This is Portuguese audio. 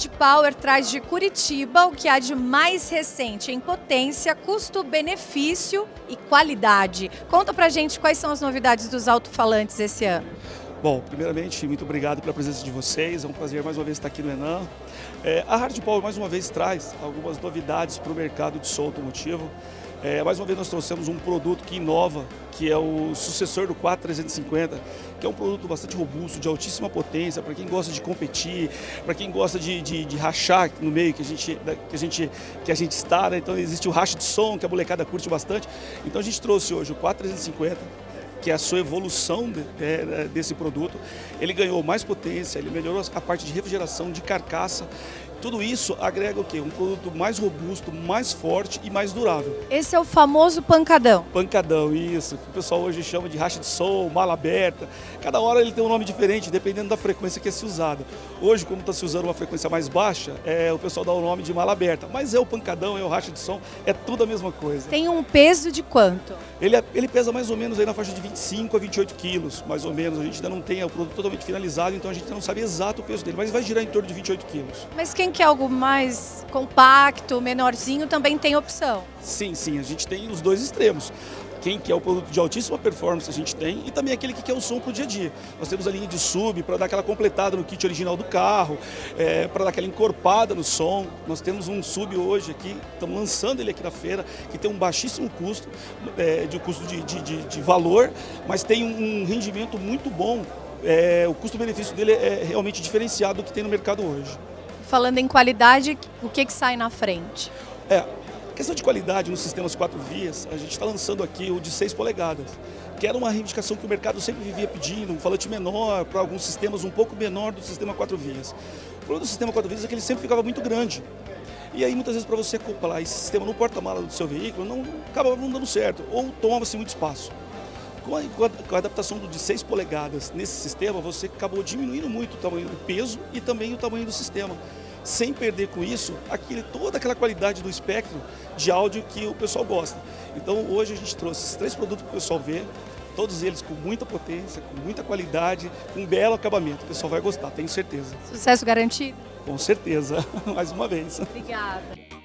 Hard Power traz de Curitiba o que há de mais recente em potência, custo-benefício e qualidade. Conta pra gente quais são as novidades dos alto-falantes esse ano. Bom, primeiramente, muito obrigado pela presença de vocês. É um prazer mais uma vez estar aqui no Enan. É, a Hard Power mais uma vez traz algumas novidades para o mercado de som automotivo. É, mais uma vez nós trouxemos um produto que inova, que é o sucessor do 4350, que é um produto bastante robusto, de altíssima potência, para quem gosta de competir, para quem gosta de, de, de, rachar no meio que a gente, que a gente, que a gente está, né? então existe o racha de som, que a molecada curte bastante. Então a gente trouxe hoje o 4350, que é a sua evolução de, de, desse produto. Ele ganhou mais potência, ele melhorou a parte de refrigeração, de carcaça tudo isso agrega o quê? Um produto mais robusto, mais forte e mais durável. Esse é o famoso pancadão. Pancadão, isso. Que o pessoal hoje chama de racha de sol, mala aberta. Cada hora ele tem um nome diferente, dependendo da frequência que é se usada. Hoje, como está se usando uma frequência mais baixa, é, o pessoal dá o nome de mala aberta. Mas é o pancadão, é o racha de som, é tudo a mesma coisa. Tem um peso de quanto? Ele, é, ele pesa mais ou menos aí na faixa de 25 a 28 quilos, mais ou menos. A gente ainda não tem o produto totalmente finalizado, então a gente não sabe exato o peso dele, mas vai girar em torno de 28 quilos. Mas quem quer algo mais compacto, menorzinho, também tem opção? Sim, sim, a gente tem os dois extremos quem quer o produto de altíssima performance a gente tem e também aquele que quer o som para o dia a dia. Nós temos a linha de sub para dar aquela completada no kit original do carro, é, para dar aquela encorpada no som. Nós temos um sub hoje aqui, estamos lançando ele aqui na feira, que tem um baixíssimo custo, é, de custo de, de, de, de valor, mas tem um rendimento muito bom. É, o custo-benefício dele é realmente diferenciado do que tem no mercado hoje. Falando em qualidade, o que, que sai na frente? É, questão de qualidade nos sistemas quatro vias, a gente está lançando aqui o de 6 polegadas, que era uma reivindicação que o mercado sempre vivia pedindo, um falante menor para alguns sistemas, um pouco menor do sistema quatro vias. O problema do sistema quatro vias é que ele sempre ficava muito grande. E aí muitas vezes para você acoplar esse sistema no porta-mala do seu veículo, não acabava não dando certo, ou tomava-se muito espaço. Com a, com a, adaptação do de 6 polegadas nesse sistema, você acabou diminuindo muito o tamanho do peso e também o tamanho do sistema, sem perder com isso aquele, toda aquela qualidade do espectro de áudio que o pessoal gosta. Então hoje a gente trouxe esses três produtos para o pessoal ver, todos eles com muita potência, com muita qualidade, com um belo acabamento. O pessoal vai gostar, tenho certeza. Sucesso garantido? Com certeza, mais uma vez. Obrigada.